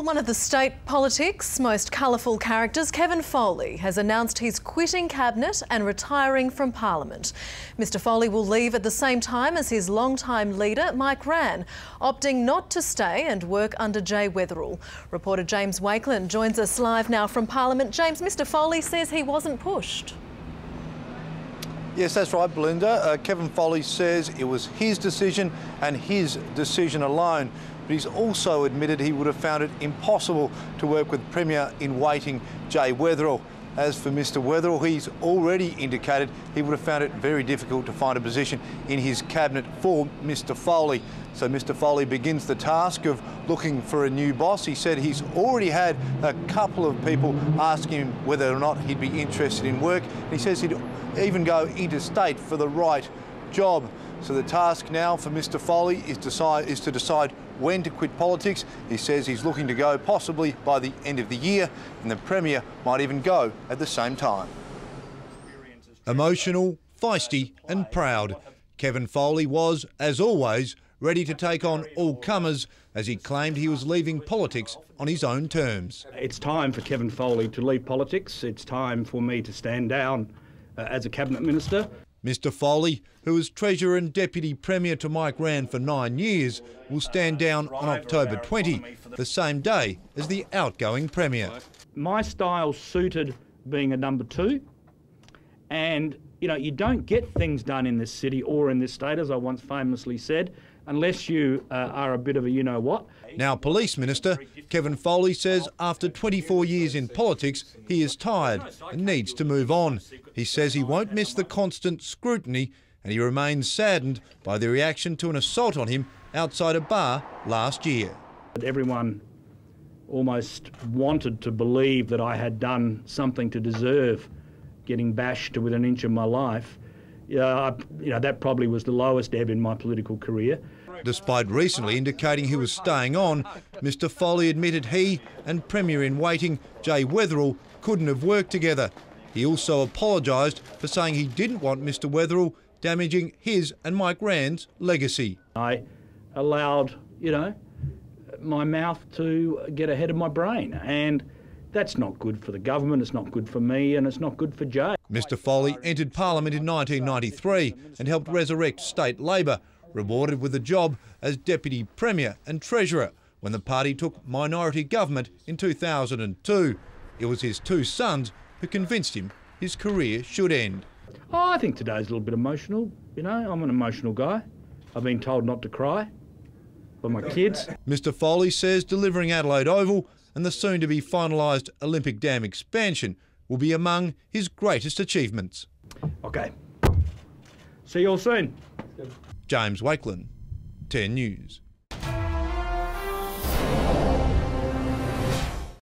One of the state politics' most colourful characters, Kevin Foley, has announced he's quitting Cabinet and retiring from Parliament. Mr Foley will leave at the same time as his long-time leader, Mike Rann, opting not to stay and work under Jay Weatherill. Reporter James Wakelin joins us live now from Parliament. James, Mr Foley says he wasn't pushed. Yes, that's right, Belinda. Uh, Kevin Foley says it was his decision and his decision alone. But he's also admitted he would have found it impossible to work with Premier in waiting Jay Weatherill. As for Mr Weatherill, he's already indicated he would have found it very difficult to find a position in his cabinet for Mr Foley. So Mr Foley begins the task of looking for a new boss. He said he's already had a couple of people asking him whether or not he'd be interested in work. he says he'd even go interstate for the right job. So the task now for Mr Foley is, decide, is to decide when to quit politics. He says he's looking to go possibly by the end of the year and the Premier might even go at the same time. Emotional, feisty and proud, Kevin Foley was, as always, ready to take on all comers as he claimed he was leaving politics on his own terms. It's time for Kevin Foley to leave politics. It's time for me to stand down uh, as a Cabinet Minister. Mr Foley, who was Treasurer and Deputy Premier to Mike Rann for nine years, will stand down on October 20, the same day as the outgoing Premier. My style suited being a number two, and you know, you don't get things done in this city or in this state, as I once famously said, unless you uh, are a bit of a you know what. Now, Police Minister Kevin Foley says after 24 years in politics, he is tired and needs to move on. He says he won't miss the constant scrutiny and he remains saddened by the reaction to an assault on him outside a bar last year. Everyone almost wanted to believe that I had done something to deserve getting bashed with an inch of my life. Uh, you know, that probably was the lowest ebb in my political career. Despite recently indicating he was staying on, Mr Foley admitted he and Premier in waiting, Jay Weatherill, couldn't have worked together. He also apologised for saying he didn't want Mr Weatherill damaging his and Mike Rann's legacy. I allowed, you know, my mouth to get ahead of my brain and that's not good for the government, it's not good for me, and it's not good for Jay. Mr Foley entered Parliament in 1993 and helped resurrect state Labor, rewarded with a job as Deputy Premier and Treasurer when the party took minority government in 2002. It was his two sons who convinced him his career should end. Oh, I think today's a little bit emotional. You know, I'm an emotional guy. I've been told not to cry by my kids. Mr Foley says delivering Adelaide Oval and the soon to be finalised Olympic Dam expansion will be among his greatest achievements. Okay. See you all soon. James Wakelin, 10 News.